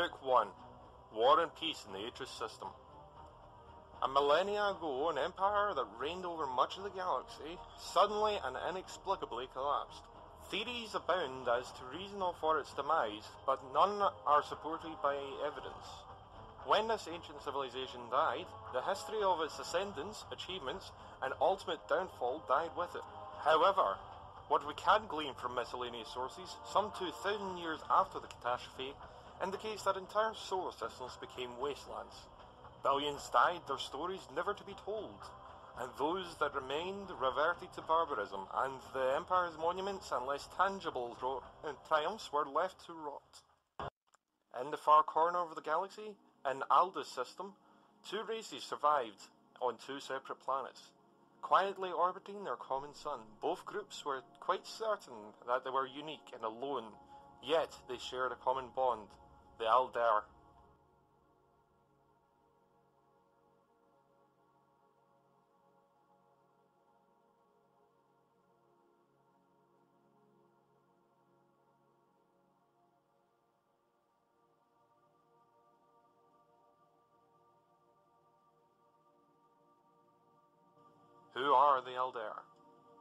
Book 1 War and Peace in the Atris System. A millennia ago, an empire that reigned over much of the galaxy suddenly and inexplicably collapsed. Theories abound as to reason for its demise, but none are supported by evidence. When this ancient civilization died, the history of its ascendance, achievements, and ultimate downfall died with it. However, what we can glean from miscellaneous sources, some 2,000 years after the catastrophe, indicates that entire solar systems became wastelands. Billions died, their stories never to be told, and those that remained reverted to barbarism, and the Empire's monuments and less tangible uh, triumphs were left to rot. In the far corner of the galaxy, in Aldous system, two races survived on two separate planets, quietly orbiting their common sun. Both groups were quite certain that they were unique and alone, yet they shared a common bond, the Aldair. Who are the Aldair?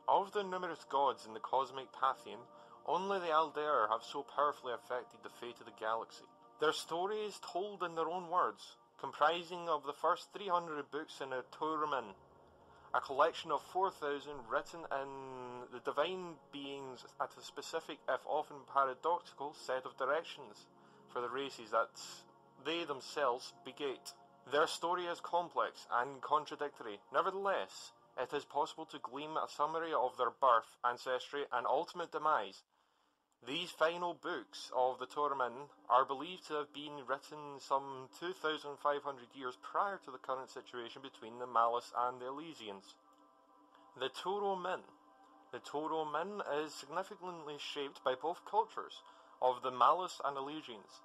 Of the numerous gods in the cosmic pantheon, only the Aldair have so powerfully affected the fate of the galaxy. Their story is told in their own words, comprising of the first 300 books in a Toromin, a collection of 4,000 written in the divine beings at a specific, if often paradoxical, set of directions for the races that they themselves beget. Their story is complex and contradictory. Nevertheless, it is possible to glean a summary of their birth, ancestry, and ultimate demise. These final books of the Toromin are believed to have been written some 2,500 years prior to the current situation between the Malus and the Elysians. The Toromin. The Toromin is significantly shaped by both cultures of the Malus and Elysians.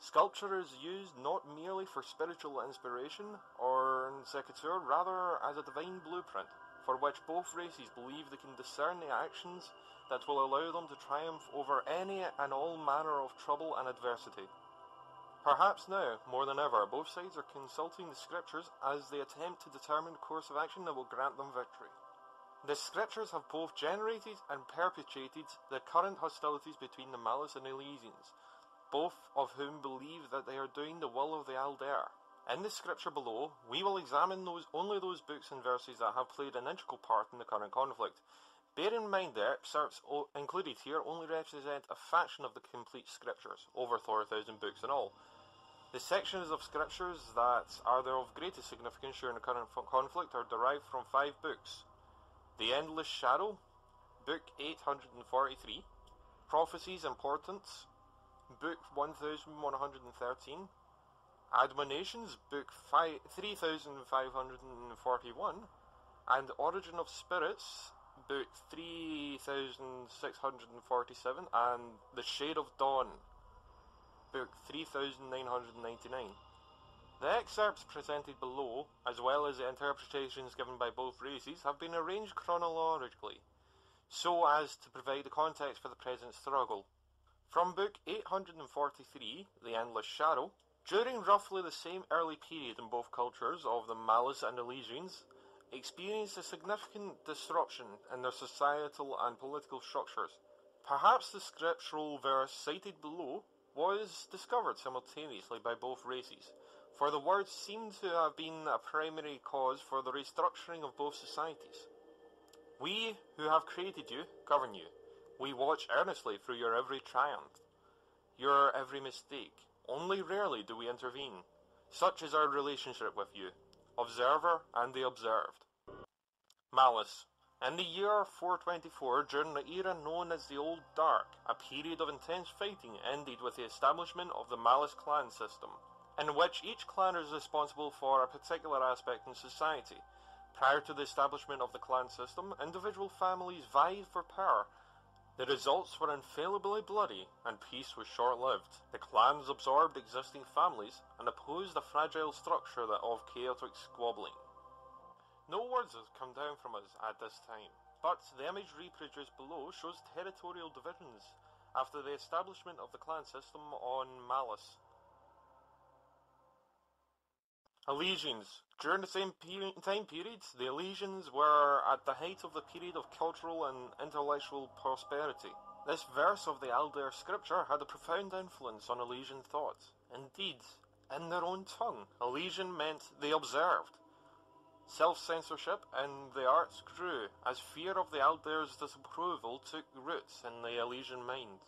Sculpture is used not merely for spiritual inspiration or sequitur, rather as a divine blueprint, for which both races believe they can discern the actions that will allow them to triumph over any and all manner of trouble and adversity. Perhaps now, more than ever, both sides are consulting the scriptures as they attempt to determine the course of action that will grant them victory. The scriptures have both generated and perpetuated the current hostilities between the Malus and Elysians, both of whom believe that they are doing the will of the Aldair. In the scripture below, we will examine those only those books and verses that have played an integral part in the current conflict. Bear in mind that excerpts included here only represent a fraction of the complete scriptures, over 4,000 books in all. The sections of scriptures that are of greatest significance during the current conflict are derived from five books The Endless Shadow, Book 843, Prophecies Portents, Book 1113, Admonitions, Book 5, 3541, and Origin of Spirits, Book 3647, and The Shade of Dawn, Book 3999. The excerpts presented below, as well as the interpretations given by both races, have been arranged chronologically, so as to provide the context for the present struggle. From book 843, The Endless Shadow, during roughly the same early period in both cultures of the Malus and the Elysians, experienced a significant disruption in their societal and political structures. Perhaps the scriptural verse cited below was discovered simultaneously by both races, for the words seem to have been a primary cause for the restructuring of both societies. We who have created you govern you. We watch earnestly through your every triumph, your every mistake. Only rarely do we intervene. Such is our relationship with you, observer and the observed. Malice. In the year 424, during the era known as the Old Dark, a period of intense fighting ended with the establishment of the Malice clan system, in which each clan is responsible for a particular aspect in society. Prior to the establishment of the clan system, individual families vied for power. The results were infallibly bloody, and peace was short-lived. The clans absorbed existing families and opposed a fragile structure that of chaotic squabbling. No words have come down from us at this time, but the image reproduced below shows territorial divisions after the establishment of the clan system on Malice. Elysians. During the same period, time period, the Elysians were at the height of the period of cultural and intellectual prosperity. This verse of the Aldair scripture had a profound influence on Elysian thought. Indeed, in their own tongue, Elysian meant they observed. Self-censorship in the arts grew as fear of the Aldair's disapproval took roots in the Elysian mind.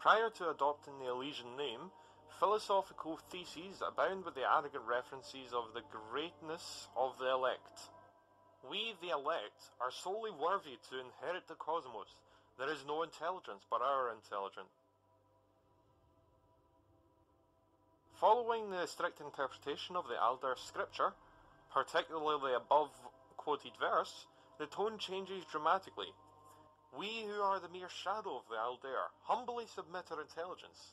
Prior to adopting the Elysian name, philosophical theses abound with the arrogant references of the greatness of the elect. We, the elect, are solely worthy to inherit the cosmos. There is no intelligence but our intelligence. Following the strict interpretation of the Aldair scripture, particularly the above quoted verse, the tone changes dramatically. We who are the mere shadow of the Aldair humbly submit our intelligence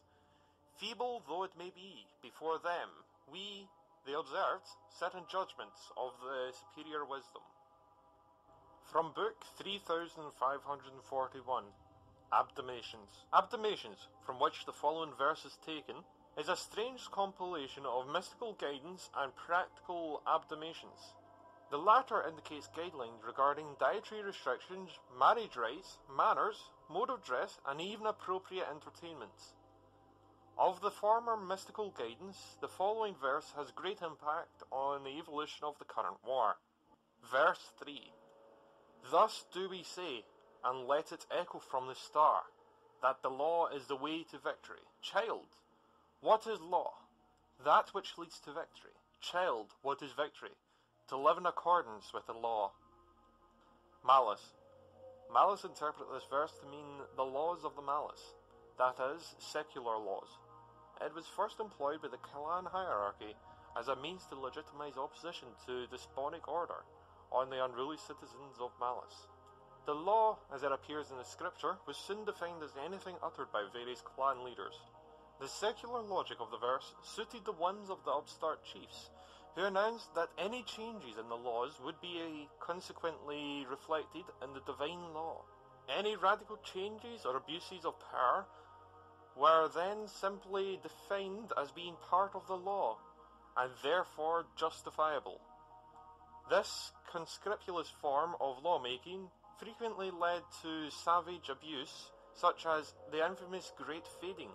Feeble though it may be, before them, we, the observed, sit in judgment of the superior wisdom. From Book 3541 Admonitions. Admonitions, from which the following verse is taken, is a strange compilation of mystical guidance and practical admonitions. The latter indicates guidelines regarding dietary restrictions, marriage rights, manners, mode of dress, and even appropriate entertainments. Of the former mystical guidance, the following verse has great impact on the evolution of the current war. Verse 3 Thus do we say, and let it echo from the star, that the law is the way to victory. Child, what is law? That which leads to victory. Child, what is victory? To live in accordance with the law. Malice. Malice interpret this verse to mean the laws of the malice, that is, secular laws. It was first employed by the clan hierarchy as a means to legitimize opposition to despotic order on the unruly citizens of Malice. The law, as it appears in the scripture, was soon defined as anything uttered by various clan leaders. The secular logic of the verse suited the whims of the upstart chiefs, who announced that any changes in the laws would be eh, consequently reflected in the divine law. Any radical changes or abuses of power were then simply defined as being part of the law, and therefore justifiable. This conscripulous form of lawmaking frequently led to savage abuse, such as the infamous Great Fading,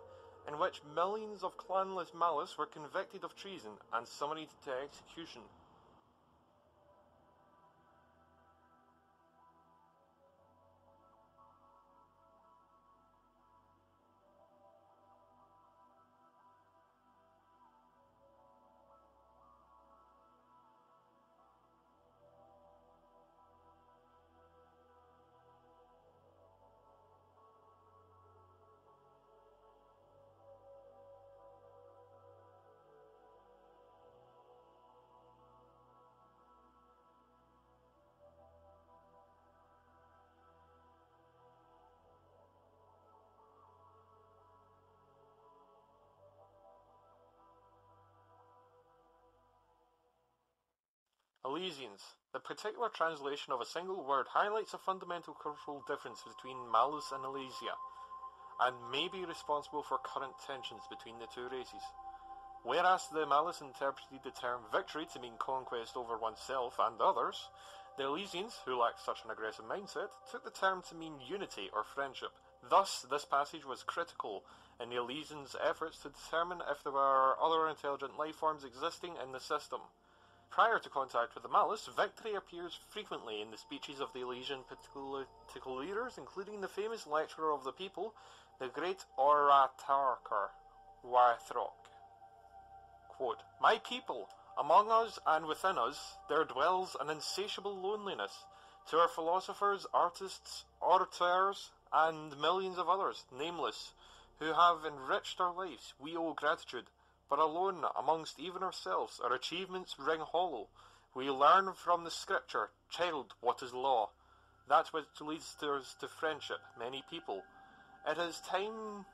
in which millions of clanless malice were convicted of treason and summoned to execution. Elysians. The particular translation of a single word highlights a fundamental cultural difference between Malus and Elysia, and may be responsible for current tensions between the two races. Whereas the Malus interpreted the term victory to mean conquest over oneself and others, the Elysians, who lacked such an aggressive mindset, took the term to mean unity or friendship. Thus, this passage was critical in the Elysians' efforts to determine if there were other intelligent life forms existing in the system. Prior to contact with the Malus, victory appears frequently in the speeches of the Elysian political leaders, including the famous lecturer of the people, the great Oratarchar Wathrok. Quote, My people, among us and within us, there dwells an insatiable loneliness. To our philosophers, artists, orators, and millions of others, nameless, who have enriched our lives, we owe gratitude but alone amongst even ourselves our achievements ring hollow. We learn from the scripture, child, what is law? That which leads us to friendship, many people. It is time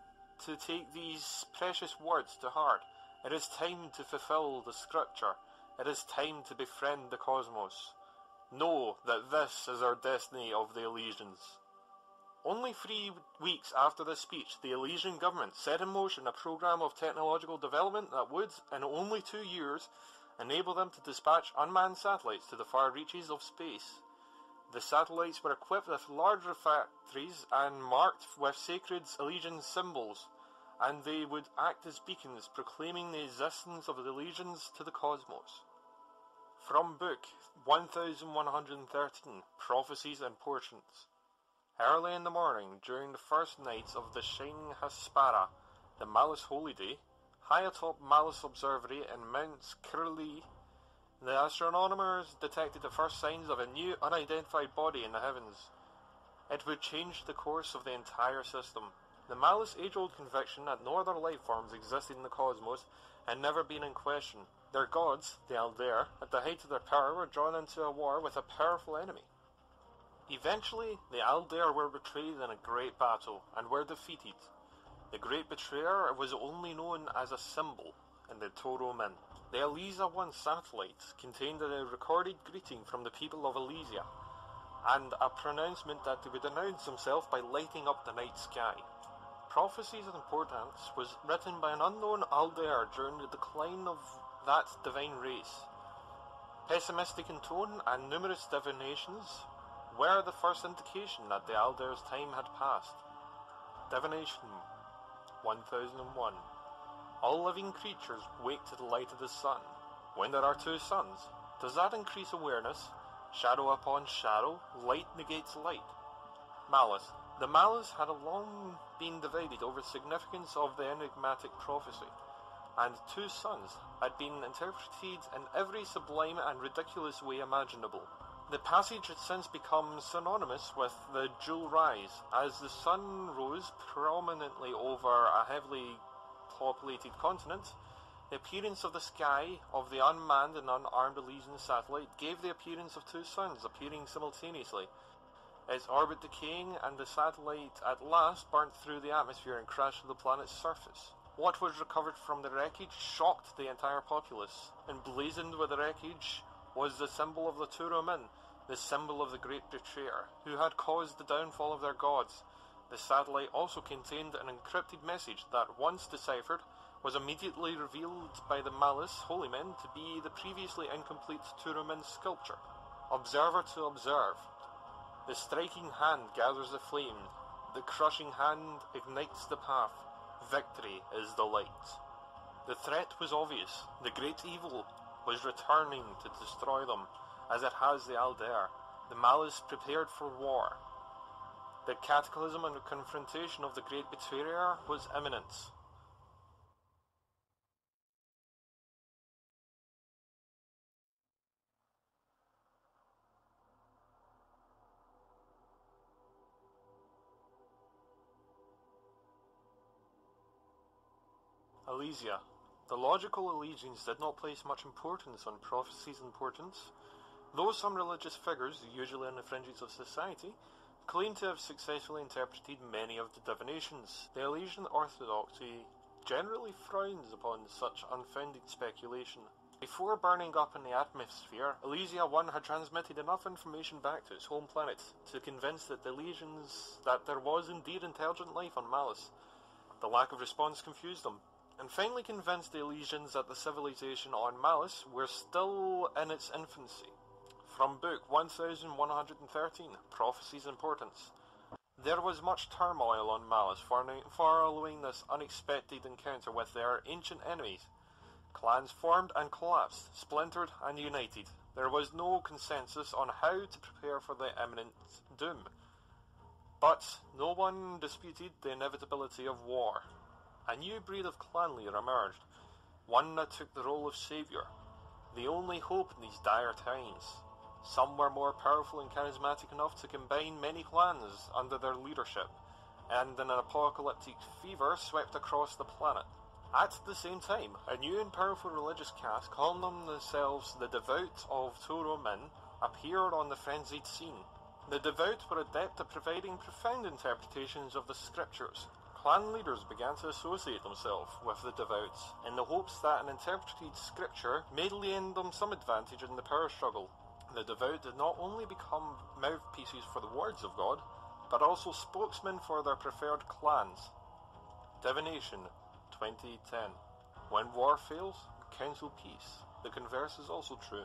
to take these precious words to heart. It is time to fulfill the scripture. It is time to befriend the cosmos. Know that this is our destiny of the Elysians. Only three weeks after this speech, the Elysian government set in motion a program of technological development that would, in only two years, enable them to dispatch unmanned satellites to the far reaches of space. The satellites were equipped with large refractories and marked with sacred Elysian symbols, and they would act as beacons proclaiming the existence of the legions to the cosmos. From Book 1113 Prophecies and Portents. Early in the morning, during the first nights of the shining Hespera, the Malus Holy Day, high atop Malus Observatory in Mount Curlie, the astronomers detected the first signs of a new unidentified body in the heavens. It would change the course of the entire system. The Malus age-old conviction that no other life forms existed in the cosmos had never been in question. Their gods, the Aldair, at the height of their power, were drawn into a war with a powerful enemy. Eventually, the Aldair were betrayed in a great battle and were defeated. The great betrayer was only known as a symbol in the Toromin. The Elysia 1 satellite contained a recorded greeting from the people of Elysia and a pronouncement that they would announce themselves by lighting up the night sky. Prophecies of Importance was written by an unknown Aldair during the decline of that divine race. Pessimistic in tone and numerous divinations were the first indication that the Aldair's time had passed. Divination 1001 All living creatures wake to the light of the sun. When there are two suns, does that increase awareness? Shadow upon shadow, light negates light. Malice. The Malice had long been divided over the significance of the enigmatic prophecy and two suns had been interpreted in every sublime and ridiculous way imaginable. The passage had since become synonymous with the Jewel Rise, as the sun rose prominently over a heavily populated continent. The appearance of the sky of the unmanned and unarmed Elysian satellite gave the appearance of two suns appearing simultaneously. Its orbit decaying, and the satellite at last burnt through the atmosphere and crashed to the planet's surface. What was recovered from the wreckage shocked the entire populace. Emblazoned with the wreckage was the symbol of the Toromin, the symbol of the great betrayer, who had caused the downfall of their gods. The satellite also contained an encrypted message that, once deciphered, was immediately revealed by the Malus holy men to be the previously incomplete Toromin sculpture. Observer to observe. The striking hand gathers the flame, the crushing hand ignites the path. Victory is the light. The threat was obvious. The great evil was returning to destroy them, as it has the Aldair. The Malus prepared for war. The cataclysm and confrontation of the great betrayer was imminent. Elysia. The logical Elysians did not place much importance on prophecies and portents, though some religious figures, usually on the fringes of society, claim to have successfully interpreted many of the divinations. The Elysian orthodoxy generally frowns upon such unfounded speculation. Before burning up in the atmosphere, Elysia 1 had transmitted enough information back to its home planet to convince the Elysians that there was indeed intelligent life on Malus. The lack of response confused them, and finally convinced the Elysians that the civilization on Malus were still in its infancy. From Book 1113, Prophecies and Portents. There was much turmoil on Malus following this unexpected encounter with their ancient enemies. Clans formed and collapsed, splintered and united. There was no consensus on how to prepare for the imminent doom. But no one disputed the inevitability of war. A new breed of clan leader emerged, one that took the role of saviour, the only hope in these dire times. Some were more powerful and charismatic enough to combine many clans under their leadership, and an apocalyptic fever swept across the planet. At the same time, a new and powerful religious caste, calling themselves the Devout of Toromin, appeared on the frenzied scene. The Devout were adept at providing profound interpretations of the scriptures, Clan leaders began to associate themselves with the devout in the hopes that an interpreted scripture may lend them some advantage in the power struggle. The devout did not only become mouthpieces for the words of God, but also spokesmen for their preferred clans. Divination 2010 When war fails, counsel peace. the converse is also true.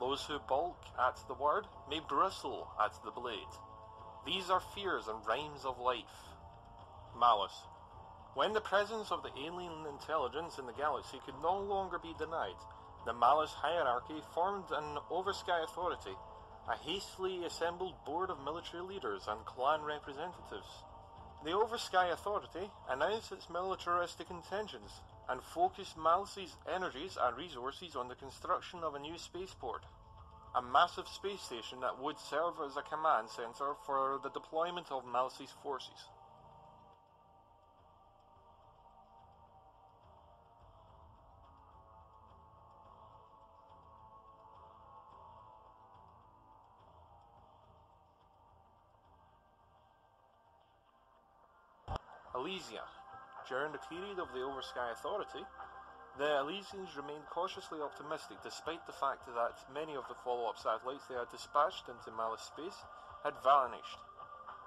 Those who balk at the word may bristle at the blade. These are fears and rhymes of life. Malice. When the presence of the alien intelligence in the galaxy could no longer be denied, the Malice hierarchy formed an Oversky Authority, a hastily assembled board of military leaders and clan representatives. The Oversky Authority announced its militaristic intentions and focused Malice's energies and resources on the construction of a new spaceport, a massive space station that would serve as a command center for the deployment of Malice's forces. During the period of the Oversky Authority, the Elysians remained cautiously optimistic despite the fact that many of the follow-up satellites they had dispatched into Malice space had vanished.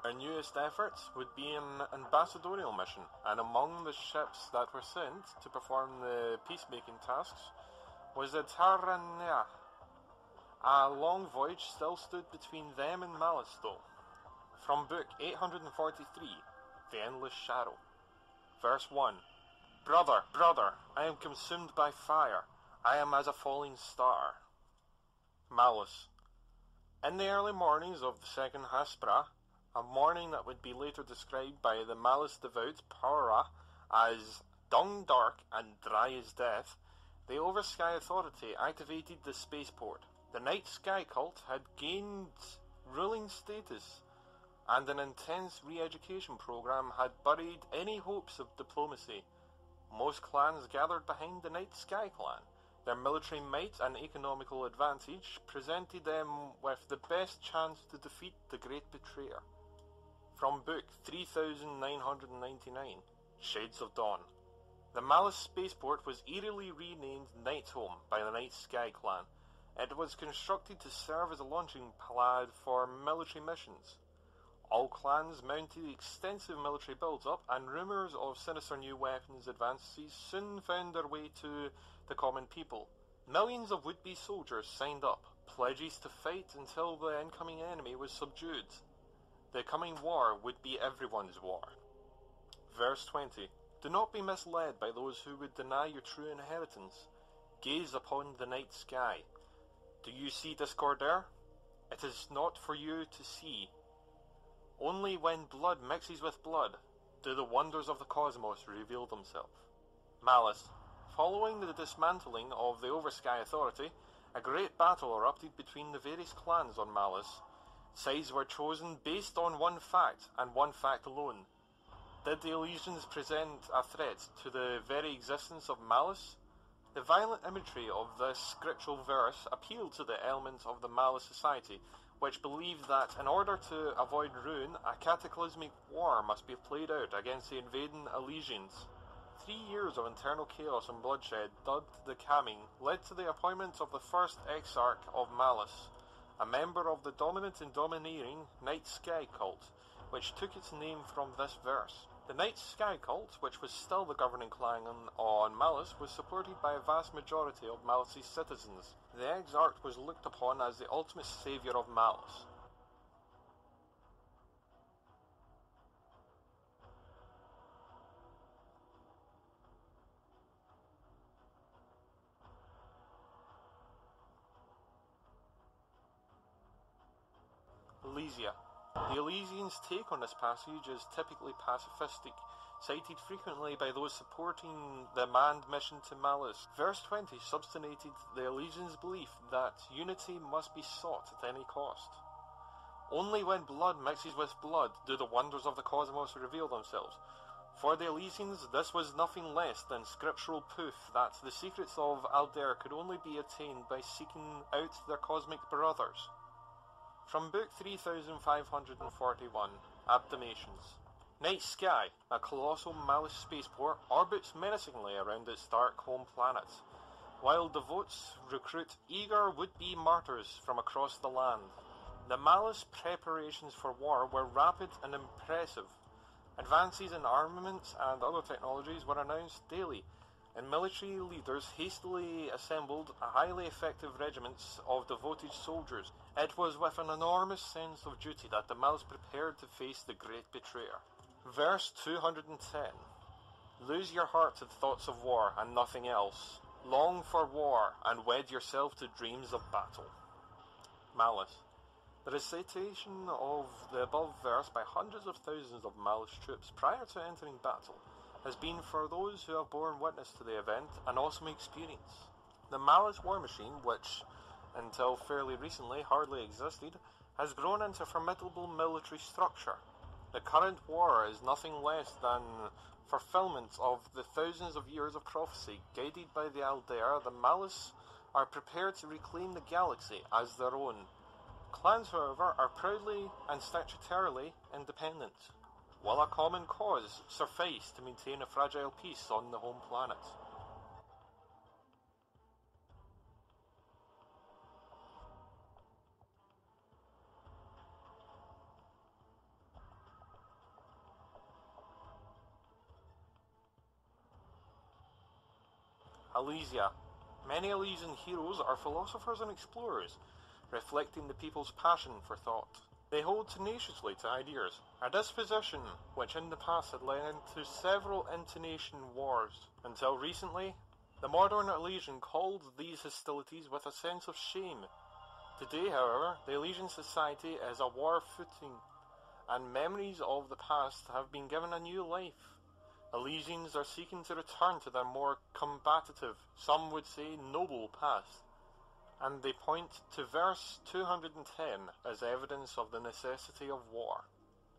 Their newest efforts would be an ambassadorial mission, and among the ships that were sent to perform the peacemaking tasks was the Taranea. A long voyage still stood between them and though. From Book 843, The Endless Shadow. Verse 1 Brother, brother, I am consumed by fire. I am as a falling star. Malice. In the early mornings of the second Haspra, a morning that would be later described by the Malice devout Paura as dung dark and dry as death, the Oversky Authority activated the spaceport. The Night Sky Cult had gained ruling status and an intense re-education program had buried any hopes of diplomacy. Most clans gathered behind the Night Sky clan. Their military might and economical advantage presented them with the best chance to defeat the Great Betrayer. From Book 3999, Shades of Dawn. The Malice spaceport was eerily renamed Nightholme by the Night Sky clan. It was constructed to serve as a launching pad for military missions. All clans mounted extensive military build-up, and rumours of sinister new weapons advances soon found their way to the common people. Millions of would-be soldiers signed up, pledges to fight until the incoming enemy was subdued. The coming war would be everyone's war. Verse 20 Do not be misled by those who would deny your true inheritance. Gaze upon the night sky. Do you see discord there? It is not for you to see. Only when blood mixes with blood do the wonders of the cosmos reveal themselves. Malice. Following the dismantling of the Oversky Authority, a great battle erupted between the various clans on Malice. Sides were chosen based on one fact, and one fact alone. Did the Elysians present a threat to the very existence of Malice? The violent imagery of this scriptural verse appealed to the elements of the Malice society, which believed that in order to avoid ruin, a cataclysmic war must be played out against the invading Elysians. Three years of internal chaos and bloodshed, dubbed the Kaming, led to the appointment of the first exarch of Malice, a member of the dominant and domineering Night Sky cult, which took its name from this verse. The Night Sky cult, which was still the governing clan on Malice, was supported by a vast majority of Malice's citizens. The Exarch was looked upon as the ultimate saviour of Malice. Elysia. The Elysians' take on this passage is typically pacifistic, cited frequently by those supporting the manned mission to Malus. Verse 20 substantiated the Elysians' belief that unity must be sought at any cost. Only when blood mixes with blood do the wonders of the cosmos reveal themselves. For the Elysians, this was nothing less than scriptural proof that the secrets of Aldair could only be attained by seeking out their cosmic brothers. From Book 3541, Admonitions. Night Sky, a colossal Malice spaceport, orbits menacingly around its dark home planet, while devotes recruit eager would-be martyrs from across the land. The Malice preparations for war were rapid and impressive. Advances in armaments and other technologies were announced daily, and military leaders hastily assembled highly effective regiments of devoted soldiers. It was with an enormous sense of duty that the Malice prepared to face the great betrayer. Verse 210 Lose your heart to thoughts of war and nothing else. Long for war and wed yourself to dreams of battle. Malice. The recitation of the above verse by hundreds of thousands of Malice troops prior to entering battle has been for those who have borne witness to the event an awesome experience. The Malice war machine, which until fairly recently hardly existed, has grown into a formidable military structure. The current war is nothing less than fulfillment of the thousands of years of prophecy. Guided by the Aldair, the Malice are prepared to reclaim the galaxy as their own. Clans, however, are proudly and statutorily independent while a common cause sufficed to maintain a fragile peace on the home planet. Elysia. Many Elysian heroes are philosophers and explorers, reflecting the people's passion for thought. They hold tenaciously to ideas, a disposition which in the past had led to several intonation wars. Until recently, the modern Elysian called these hostilities with a sense of shame. Today, however, the Elysian society is a war footing, and memories of the past have been given a new life. Elysians are seeking to return to their more combative, some would say noble past and they point to verse 210 as evidence of the necessity of war.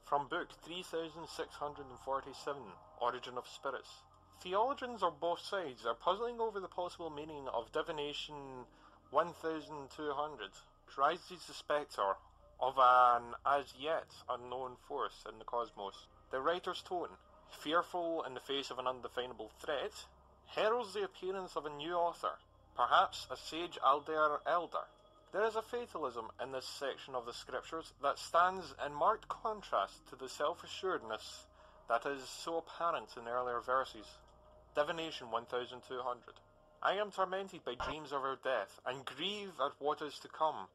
From book 3647, Origin of Spirits. Theologians on both sides are puzzling over the possible meaning of divination 1200, which rises the spectre of an as yet unknown force in the cosmos. The writer's tone, fearful in the face of an undefinable threat, heralds the appearance of a new author perhaps a sage Aldair elder. There is a fatalism in this section of the scriptures that stands in marked contrast to the self-assuredness that is so apparent in earlier verses. Divination 1200. I am tormented by dreams of our death, and grieve at what is to come.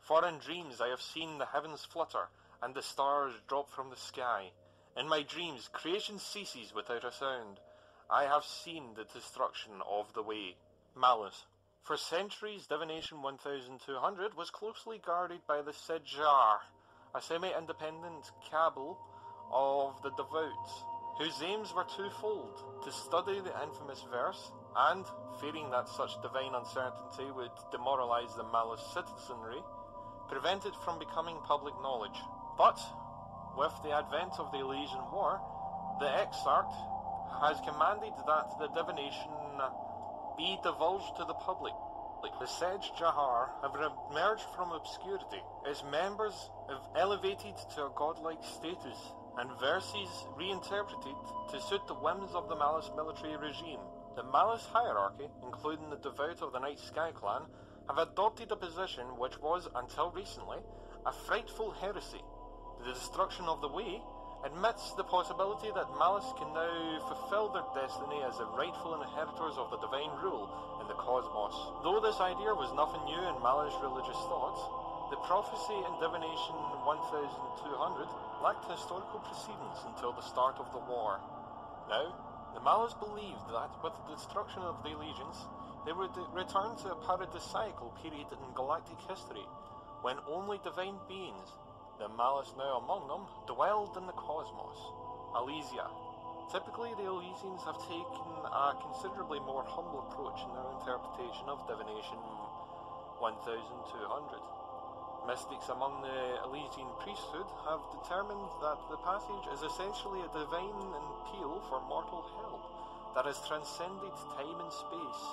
For in dreams I have seen the heavens flutter, and the stars drop from the sky. In my dreams creation ceases without a sound. I have seen the destruction of the way. Malice. For centuries, Divination 1200 was closely guarded by the Sidjar, a semi-independent cabal of the devout, whose aims were twofold, to study the infamous verse, and, fearing that such divine uncertainty would demoralize the Malice citizenry, prevent it from becoming public knowledge. But, with the advent of the Elysian War, the Exarch has commanded that the divination be divulged to the public. The Sedge Jahar have emerged from obscurity as members have elevated to a godlike status and verses reinterpreted to suit the whims of the Malice military regime. The Malice hierarchy, including the devout of the Night Sky clan, have adopted a position which was, until recently, a frightful heresy. The destruction of the Way admits the possibility that Malice can now fulfill their destiny as the rightful inheritors of the divine rule in the cosmos. Though this idea was nothing new in Malice religious thought, the prophecy in Divination 1200 lacked historical precedence until the start of the war. Now, the Malice believed that with the destruction of the legions, they would return to a paradisiacal period in galactic history, when only divine beings the malice now among them dwelled in the cosmos, Elysia. Typically, the Elysians have taken a considerably more humble approach in their interpretation of Divination 1200. Mystics among the Elysian priesthood have determined that the passage is essentially a divine appeal for mortal hell that has transcended time and space.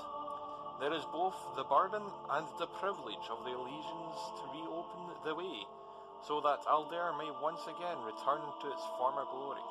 There is both the burden and the privilege of the Elysians to reopen the way so that Aldair may once again return to its former glory.